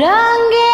रंगे